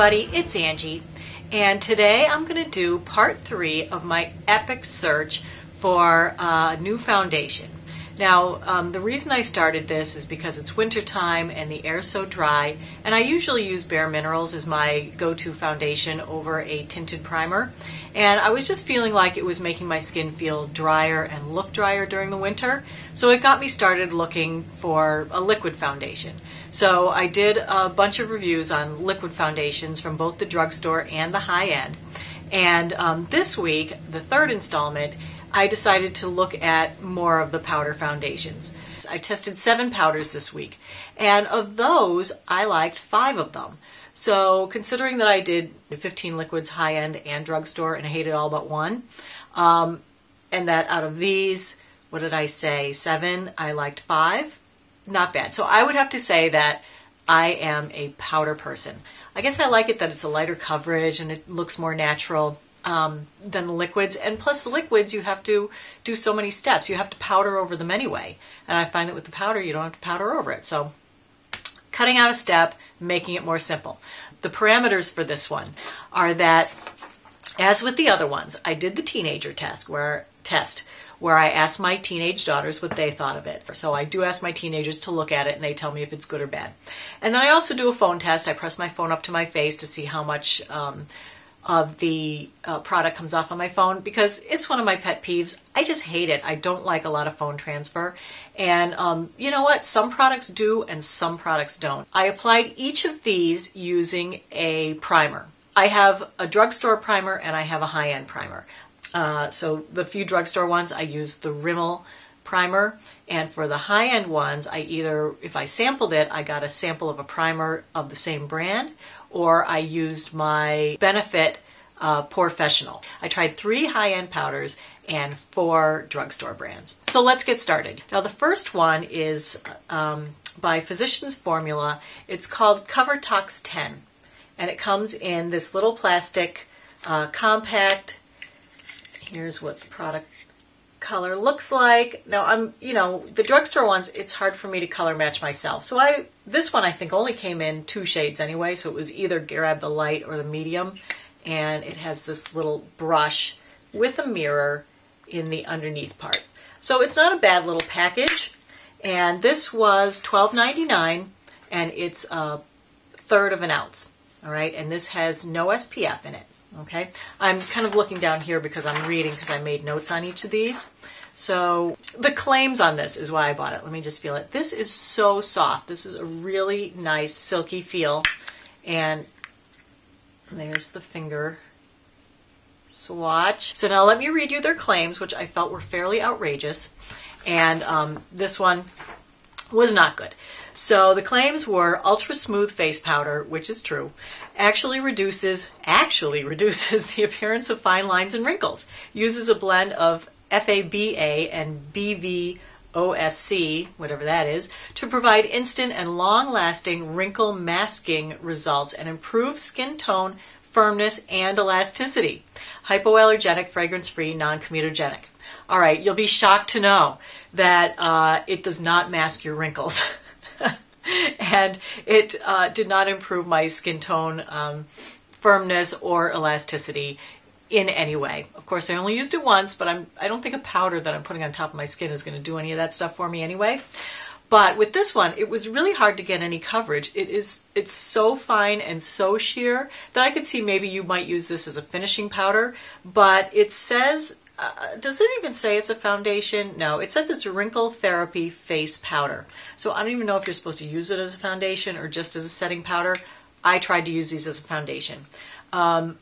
everybody, it's Angie, and today I'm going to do part three of my epic search for a new foundation. Now, um, the reason I started this is because it's wintertime and the air's so dry, and I usually use Bare Minerals as my go to foundation over a tinted primer. And I was just feeling like it was making my skin feel drier and look drier during the winter, so it got me started looking for a liquid foundation. So I did a bunch of reviews on liquid foundations from both the drugstore and the high end. And um, this week, the third installment, I decided to look at more of the powder foundations. I tested seven powders this week, and of those, I liked five of them. So, considering that I did 15 liquids, high end, and drugstore, and I hated all but one, um, and that out of these, what did I say, seven, I liked five, not bad. So, I would have to say that I am a powder person. I guess I like it that it's a lighter coverage and it looks more natural um, than the liquids. And plus, the liquids, you have to do so many steps. You have to powder over them anyway. And I find that with the powder, you don't have to powder over it. So, cutting out a step, making it more simple. The parameters for this one are that, as with the other ones, I did the teenager test where test where I asked my teenage daughters what they thought of it. So I do ask my teenagers to look at it and they tell me if it's good or bad. And then I also do a phone test. I press my phone up to my face to see how much um, of the uh, product comes off on my phone because it's one of my pet peeves. I just hate it. I don't like a lot of phone transfer. And um, you know what? Some products do and some products don't. I applied each of these using a primer. I have a drugstore primer and I have a high end primer. Uh, so the few drugstore ones, I use the Rimmel primer. And for the high end ones, I either, if I sampled it, I got a sample of a primer of the same brand, or I used my Benefit uh, POREfessional. I tried three high end powders and four drugstore brands. So let's get started. Now, the first one is um, by Physicians Formula. It's called CoverTox 10, and it comes in this little plastic uh, compact. Here's what the product color looks like. Now I'm, you know, the drugstore ones, it's hard for me to color match myself. So I, this one I think only came in two shades anyway, so it was either grab the light or the medium. And it has this little brush with a mirror in the underneath part. So it's not a bad little package. And this was $12.99 and it's a third of an ounce. All right, and this has no SPF in it. Okay, I'm kind of looking down here because I'm reading because I made notes on each of these. So the claims on this is why I bought it. Let me just feel it. This is so soft. This is a really nice silky feel. And there's the finger swatch. So now let me read you their claims, which I felt were fairly outrageous. And um, this one was not good. So the claims were ultra smooth face powder, which is true, actually reduces actually reduces the appearance of fine lines and wrinkles. Uses a blend of FABA and BVOSC, whatever that is, to provide instant and long-lasting wrinkle masking results and improve skin tone, firmness, and elasticity. Hypoallergenic, fragrance-free, non-comedogenic. All right, you'll be shocked to know that uh, it does not mask your wrinkles. and it uh, did not improve my skin tone, um, firmness, or elasticity in any way. Of course, I only used it once, but I'm, I don't think a powder that I'm putting on top of my skin is going to do any of that stuff for me anyway. But with this one, it was really hard to get any coverage. It is it's so fine and so sheer that I could see maybe you might use this as a finishing powder, but it says uh, does it even say it's a foundation? No, it says it's wrinkle therapy face powder. So I don't even know if you're supposed to use it as a foundation or just as a setting powder. I tried to use these as a foundation. Um,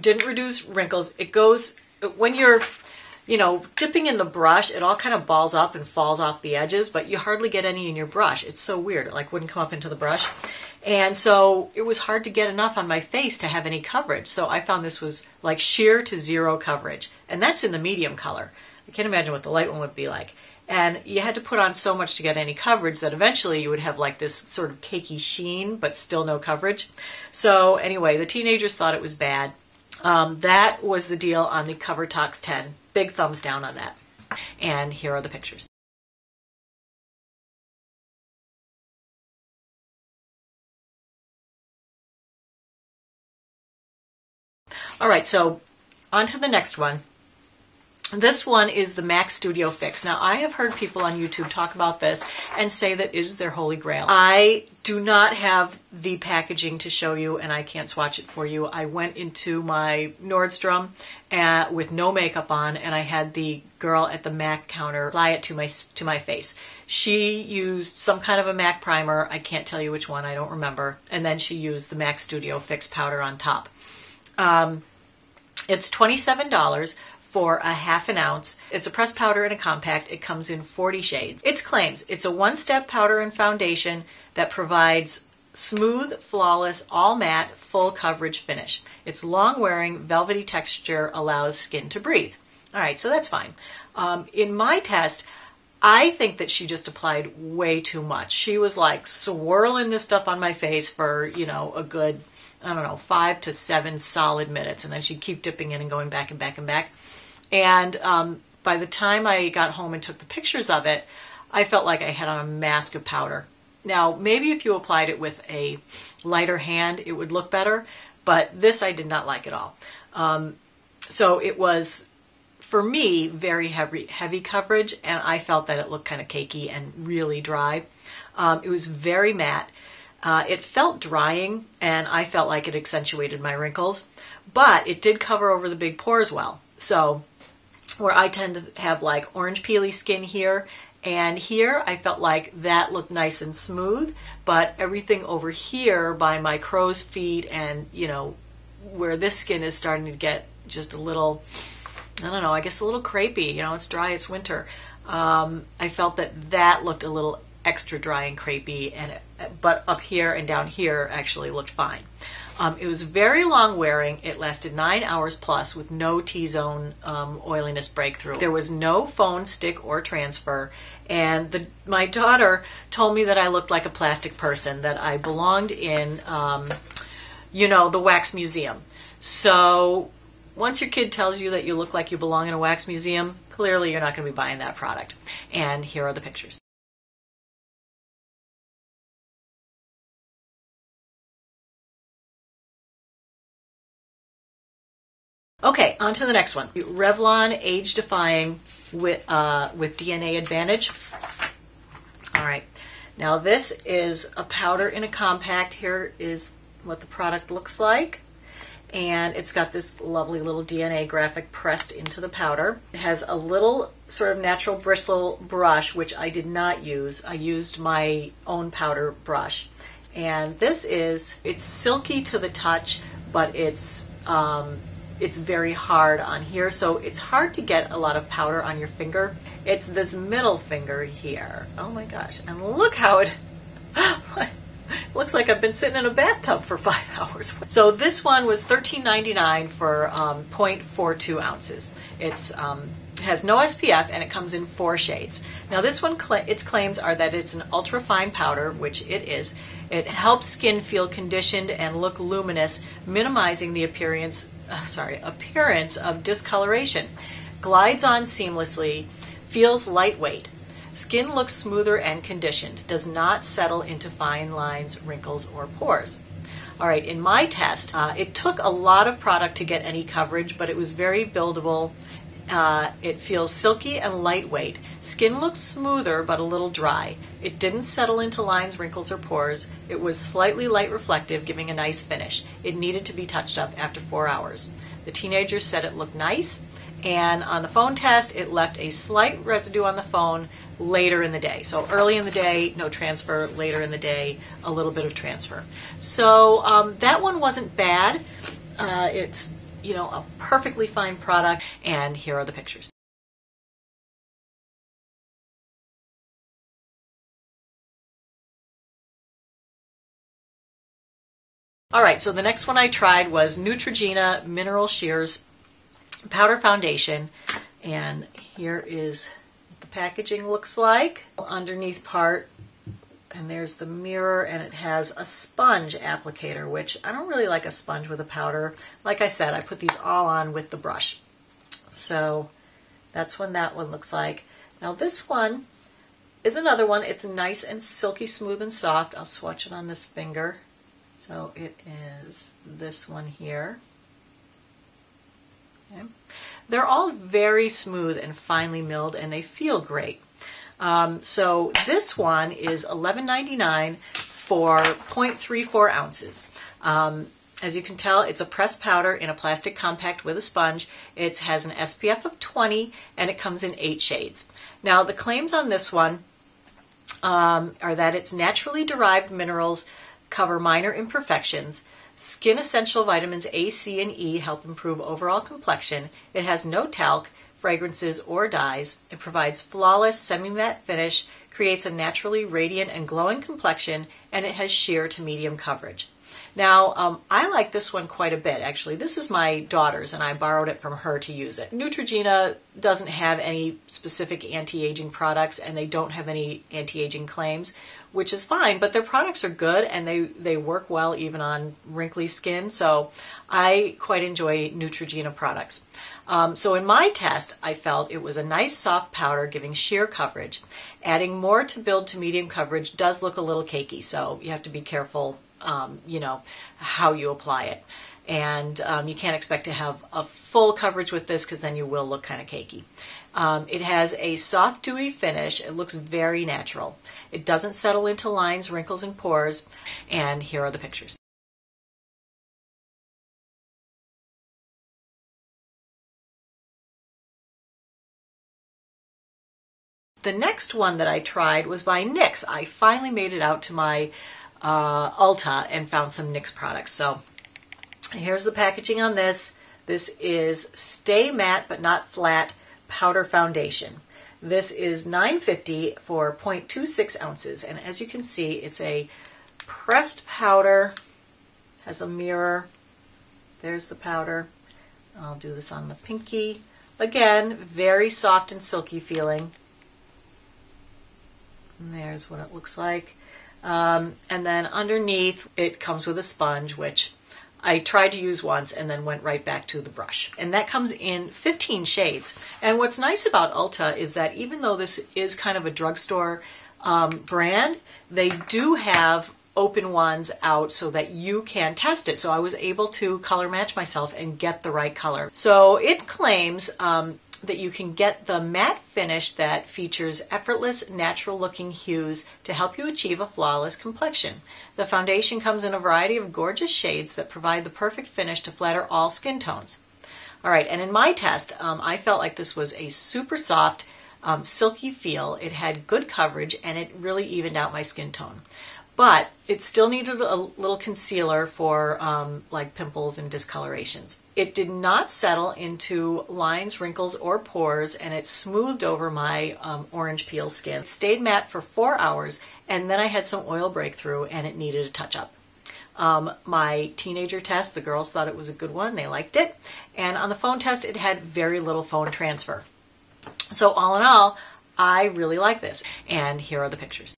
didn't reduce wrinkles. It goes when you're, you know, dipping in the brush. It all kind of balls up and falls off the edges, but you hardly get any in your brush. It's so weird. It like wouldn't come up into the brush. And so it was hard to get enough on my face to have any coverage. So I found this was like sheer to zero coverage. And that's in the medium color. I can't imagine what the light one would be like. And you had to put on so much to get any coverage that eventually you would have like this sort of cakey sheen, but still no coverage. So anyway, the teenagers thought it was bad. Um, that was the deal on the CoverTox 10. Big thumbs down on that. And here are the pictures. All right, so on to the next one. This one is the MAC Studio Fix. Now, I have heard people on YouTube talk about this and say that it is their holy grail. I do not have the packaging to show you, and I can't swatch it for you. I went into my Nordstrom uh, with no makeup on, and I had the girl at the MAC counter apply it to my to my face. She used some kind of a MAC primer. I can't tell you which one. I don't remember. And then she used the MAC Studio Fix powder on top. Um, it's twenty seven dollars for a half an ounce. It's a pressed powder and a compact. It comes in 40 shades. Its claims it's a one step powder and foundation that provides smooth, flawless, all matte, full coverage finish. Its long wearing, velvety texture allows skin to breathe. All right, so that's fine. Um, in my test, I think that she just applied way too much. She was like swirling this stuff on my face for, you know, a good, I don't know, five to seven solid minutes. And then she'd keep dipping in and going back and back and back. And um, by the time I got home and took the pictures of it, I felt like I had on a mask of powder. Now, maybe if you applied it with a lighter hand, it would look better, but this I did not like at all. Um, so it was, for me, very heavy, heavy coverage, and I felt that it looked kind of cakey and really dry. Um, it was very matte. Uh, it felt drying, and I felt like it accentuated my wrinkles, but it did cover over the big pores well. So where I tend to have like orange peely skin here. And here I felt like that looked nice and smooth, but everything over here by my crow's feet and, you know, where this skin is starting to get just a little, I don't know, I guess a little crepey. You know, it's dry, it's winter. Um, I felt that that looked a little extra dry and crepey, and but up here and down here actually looked fine. Um, it was very long wearing. It lasted nine hours plus with no T zone um, oiliness breakthrough. There was no phone stick or transfer. And the, my daughter told me that I looked like a plastic person, that I belonged in, um, you know, the wax museum. So once your kid tells you that you look like you belong in a wax museum, clearly you're not going to be buying that product. And here are the pictures. Okay, on to the next one. Revlon Age Defying with, uh, with DNA Advantage. All right, now this is a powder in a compact. Here is what the product looks like. And it's got this lovely little DNA graphic pressed into the powder. It has a little sort of natural bristle brush, which I did not use. I used my own powder brush. And this is, it's silky to the touch, but it's um, it's very hard on here. So it's hard to get a lot of powder on your finger. It's this middle finger here. Oh my gosh. And look how it looks like I've been sitting in a bathtub for five hours. So this one was $13.99 for um, 0.42 ounces. It's um, has no SPF and it comes in four shades. Now this one, cl- its claims are that it's an ultra fine powder, which it is. It helps skin feel conditioned and look luminous, minimizing the appearance uh, sorry, appearance of discoloration. Glides on seamlessly, feels lightweight. Skin looks smoother and conditioned, does not settle into fine lines, wrinkles, or pores. All right, in my test, uh, it took a lot of product to get any coverage, but it was very buildable uh, it feels silky and lightweight. Skin looks smoother but a little dry. It didn't settle into lines, wrinkles, or pores. It was slightly light reflective, giving a nice finish. It needed to be touched up after four hours. The teenagers said it looked nice, and on the phone test, it left a slight residue on the phone later in the day. So early in the day, no transfer. Later in the day, a little bit of transfer. So um, that one wasn't bad. Uh, it's you know, a perfectly fine product. And here are the pictures. All right, so the next one I tried was Neutrogena Mineral Sheers Powder Foundation. And here is the packaging looks like. Underneath part and there's the mirror and it has a sponge applicator which I don't really like a sponge with a powder. Like I said I put these all on with the brush. So that's what that one looks like. Now this one is another one. It's nice and silky smooth and soft. I'll swatch it on this finger. So it is this one here. Okay. They're all very smooth and finely milled, and they feel great. Um, so this one is $11.99 for 0.34 ounces. Um, as you can tell, it's a pressed powder in a plastic compact with a sponge. It has an SPF of 20 and it comes in eight shades. Now, the claims on this one um, are that its naturally derived minerals cover minor imperfections. Skin essential vitamins A, C, and E help improve overall complexion. It has no talc, fragrances, or dyes. It provides flawless semi matte finish, creates a naturally radiant and glowing complexion, and it has sheer to medium coverage. Now, um, I like this one quite a bit, actually. This is my daughter's, and I borrowed it from her to use it. Neutrogena doesn't have any specific anti aging products, and they don't have any anti aging claims, which is fine, but their products are good and they, they work well even on wrinkly skin, so I quite enjoy Neutrogena products. Um, so in my test, I felt it was a nice soft powder giving sheer coverage. Adding more to build to medium coverage does look a little cakey, so you have to be careful um, you know, how you apply it. And um, you can't expect to have a full coverage with this because then you will look kind of cakey. Um, it has a soft, dewy finish. It looks very natural. It doesn't settle into lines, wrinkles, and pores. And here are the pictures. The next one that I tried was by NYX. I finally made it out to my uh, Ulta and found some NYX products. So here's the packaging on this. This is Stay Matte but Not Flat Powder Foundation. This is 950 for 0.26 ounces. And as you can see, it's a pressed powder, has a mirror. There's the powder. I'll do this on the pinky. Again, very soft and silky feeling. And there's what it looks like. Um, and then underneath, it comes with a sponge, which I tried to use once and then went right back to the brush. And that comes in 15 shades. And what's nice about Ulta is that even though this is kind of a drugstore um, brand, they do have open ones out so that you can test it. So I was able to color match myself and get the right color. So it claims um, that you can get the matte finish that features effortless, natural looking hues to help you achieve a flawless complexion. The foundation comes in a variety of gorgeous shades that provide the perfect finish to flatter all skin tones. All right, and in my test, um, I felt like this was a super soft, um, silky feel. It had good coverage and it really evened out my skin tone but it still needed a little concealer for um, like pimples and discolorations. It did not settle into lines, wrinkles, or pores, and it smoothed over my um, orange peel skin. It stayed matte for four hours, and then I had some oil breakthrough, and it needed a touch up. Um, my teenager test, the girls thought it was a good one, they liked it, and on the phone test, it had very little phone transfer. So, all in all, I really like this, and here are the pictures.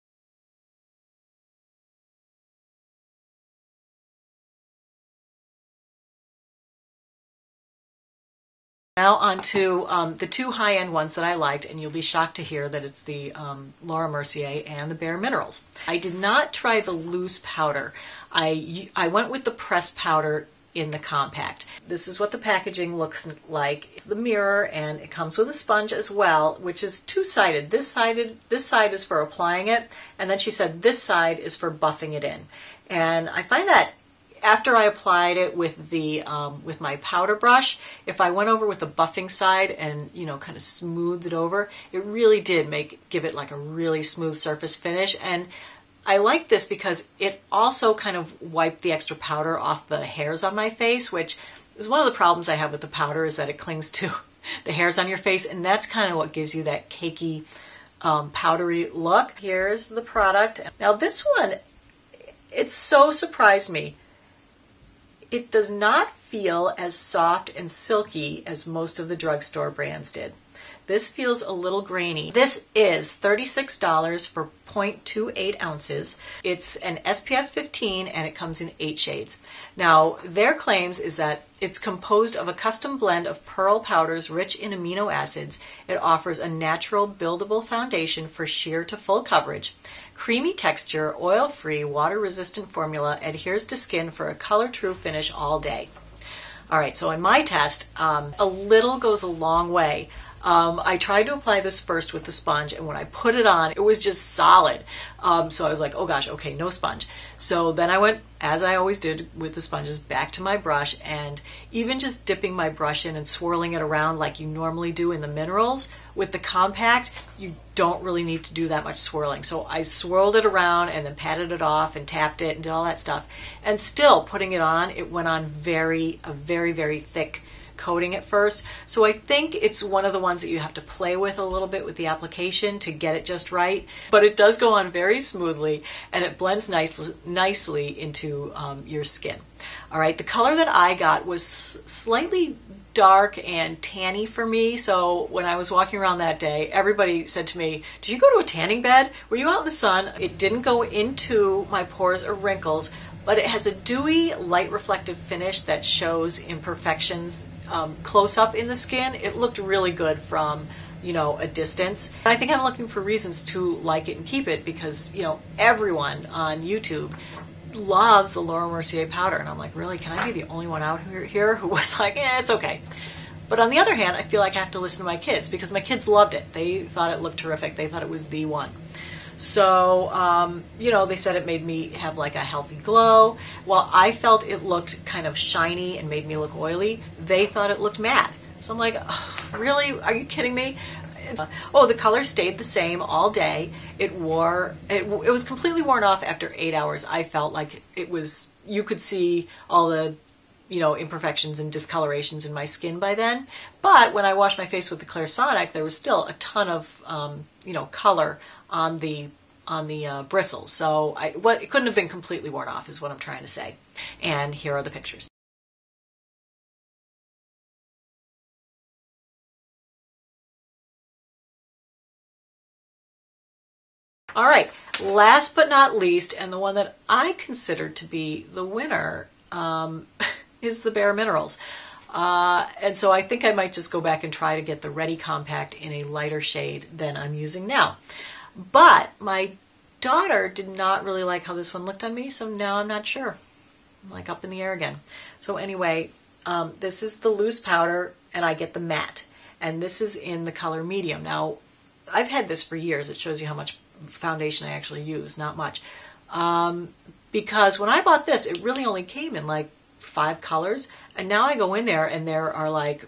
Now on to um, the two high-end ones that I liked, and you'll be shocked to hear that it's the um, Laura Mercier and the Bare Minerals. I did not try the loose powder. I, I went with the pressed powder in the compact. This is what the packaging looks like. It's the mirror and it comes with a sponge as well, which is two-sided. This sided this side is for applying it, and then she said this side is for buffing it in. And I find that after I applied it with the um, with my powder brush, if I went over with the buffing side and you know kind of smoothed it over, it really did make give it like a really smooth surface finish. And I like this because it also kind of wiped the extra powder off the hairs on my face, which is one of the problems I have with the powder is that it clings to the hairs on your face, and that's kind of what gives you that cakey, um, powdery look. Here's the product. Now this one, it so surprised me it does not feel as soft and silky as most of the drugstore brands did. This feels a little grainy. This is $36 for 0.28 ounces. It's an SPF 15 and it comes in eight shades. Now, their claims is that it's composed of a custom blend of pearl powders rich in amino acids. It offers a natural buildable foundation for sheer to full coverage. Creamy texture, oil free, water resistant formula adheres to skin for a color true finish all day. All right, so in my test, um, a little goes a long way. Um, I tried to apply this first with the sponge, and when I put it on, it was just solid. Um, so I was like, oh gosh, okay, no sponge. So then I went, as I always did with the sponges, back to my brush, and even just dipping my brush in and swirling it around like you normally do in the minerals, with the compact, you don't really need to do that much swirling. So I swirled it around and then patted it off and tapped it and did all that stuff. And still, putting it on, it went on very, a very, very thick coating at first. So I think it's one of the ones that you have to play with a little bit with the application to get it just right. But it does go on very smoothly and it blends nice, nicely into um, your skin. All right, the color that I got was slightly dark and tanny for me. So when I was walking around that day, everybody said to me, Did you go to a tanning bed? Were you out in the sun? It didn't go into my pores or wrinkles, but it has a dewy, light reflective finish that shows imperfections um, close up in the skin, it looked really good from you know a distance. And I think I'm looking for reasons to like it and keep it because you know everyone on YouTube loves the Laura Mercier powder, and I'm like, really, can I be the only one out here who was like, eh, it's okay. But on the other hand, I feel like I have to listen to my kids because my kids loved it. They thought it looked terrific. They thought it was the one. So, um, you know, they said it made me have like a healthy glow. While I felt it looked kind of shiny and made me look oily, they thought it looked matte. So I'm like, really? Are you kidding me? oh, the color stayed the same all day. It wore, it, it was completely worn off after eight hours. I felt like it was, you could see all the you know, imperfections and discolorations in my skin by then. But when I washed my face with the Clarisonic, there was still a ton of, um, you know, color on the on the uh, bristles. So I, it couldn't have been completely worn off, is what I'm trying to say. And here are the pictures. All right, last but not least, and the one that I consider to be the winner um, is the Bare Minerals. Uh, and so I think I might just go back and try to get the Ready Compact in a lighter shade than I'm using now. But my daughter did not really like how this one looked on me, so now I'm not sure. I'm like up in the air again. So anyway, um, this is the loose powder, and I get the matte. And this is in the color medium. Now, I've had this for years. It shows you how much foundation I actually use, not much. Um, because when I bought this, it really only came in like five colors. And now I go in there and there are like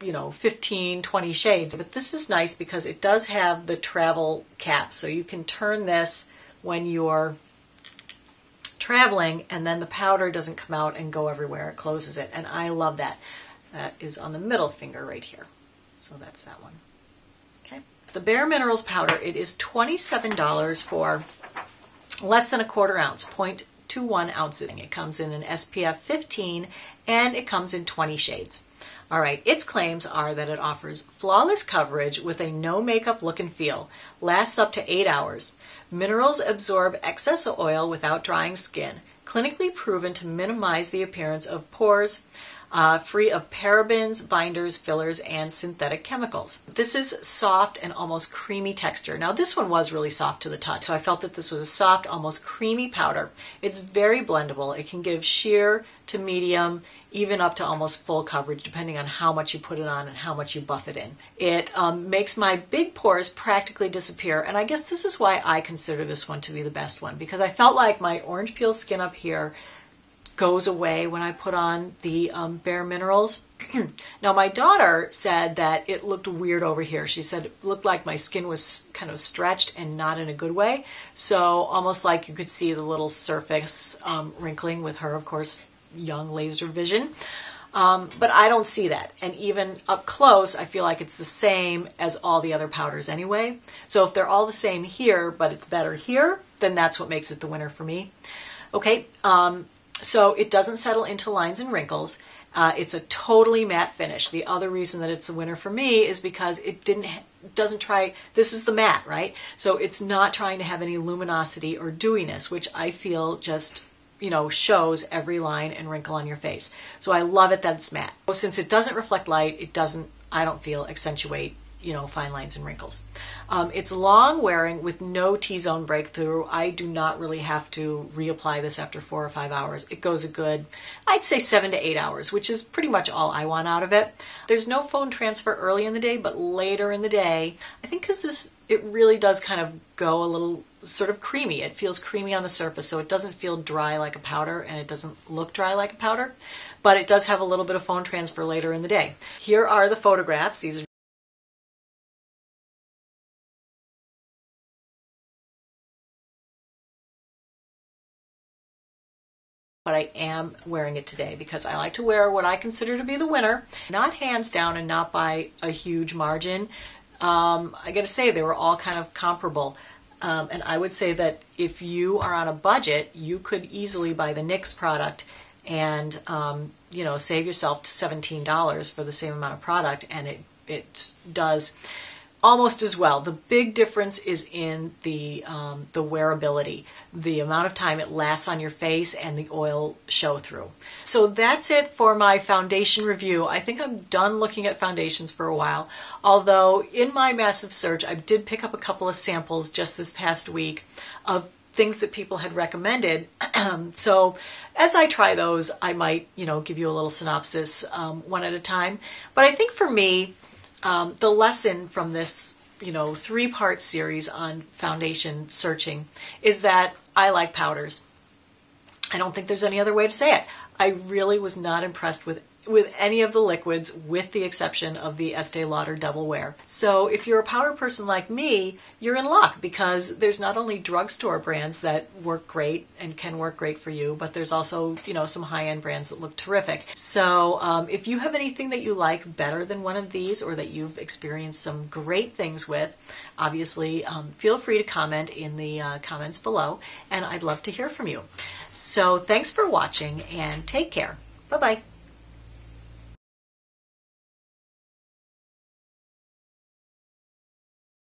you know 15 20 shades. But this is nice because it does have the travel cap. So you can turn this when you're traveling and then the powder doesn't come out and go everywhere. It closes it. And i love that. That is on the middle finger right here. So that's that one. Okay. The bare minerals powder it is $27 for less than a quarter ounce 0.21 ounces it comes in an spf 15 and it comes in 20 shades. All right, its claims are that it offers flawless coverage with a no makeup look and feel, lasts up to eight hours. Minerals absorb excess oil without drying skin, clinically proven to minimize the appearance of pores, uh, free of parabens, binders, fillers, and synthetic chemicals. This is soft and almost creamy texture. Now, this one was really soft to the touch, so I felt that this was a soft, almost creamy powder. It's very blendable. It can give sheer to medium even up to almost full coverage, depending on how much you put it on and how much you buff it in. It um, makes my big pores practically disappear, and I guess this is why I consider this one to be the best one because I felt like my orange peel skin up here goes away when I put on the um, Bare Minerals. now, my daughter said that it looked weird over here. She said it looked like my skin was kind of stretched and not in a good way. So, almost like you could see the little surface um, wrinkling with her, of course, young laser vision. Um, but I don't see that. And even up close, I feel like it's the same as all the other powders anyway. So if they're all the same here, but it's better here, then that's what makes it the winner for me. Okay, um, so it doesn't settle into lines and wrinkles. Uh, it's a totally matte finish. The other reason that it's a winner for me is because it didn't doesn't try this is the matte right so it's not trying to have any luminosity or dewiness which i feel just you know, shows every line and wrinkle on your face. So I love it that it's matte. Since it doesn't reflect light, it doesn't, I don't feel, accentuate you know, fine lines and wrinkles. Um, it's long wearing with no T-zone breakthrough. I do not really have to reapply this after four or five hours. It goes a good, I'd say seven to eight hours, which is pretty much all I want out of it. There's no phone transfer early in the day, but later in the day, I think because this, it really does kind of go a little sort of creamy. It feels creamy on the surface, so it doesn't feel dry like a powder and it doesn't look dry like a powder, but it does have a little bit of phone transfer later in the day. Here are the photographs. These are but I am wearing it today because I like to wear what I consider to be the winner, not hands down and not by a huge margin. Um, I got to say, they were all kind of comparable. Um, and I would say that if you are on a budget, you could easily buy the NYX product and um, you know save yourself seventeen dollars for the same amount of product, and it it does almost as well. The big difference is in the um, the wearability, the amount of time it lasts on your face, and the oil show through. So that's it for my foundation review. I think I'm done looking at foundations for a while. Although in my massive search, I did pick up a couple of samples just this past week of things that people had recommended. so as I try those, I might you know give you a little synopsis um, one at a time. But I think for me um, the lesson from this, you know, three part series on foundation searching is that I like powders. I don't think there's any other way to say it. I really was not impressed with with any of the liquids with the exception of the Estee Lauder Double Wear. So if you're a powder person like me, you're in luck because there's not only drugstore brands that work great and can work great for you, but there's also, you know, some high-end brands that look terrific. So um, if you have anything that you like better than one of these or that you've experienced some great things with, obviously um, feel free to comment in the uh, comments below and I'd love to hear from you. So thanks for watching and take care. Bye-bye.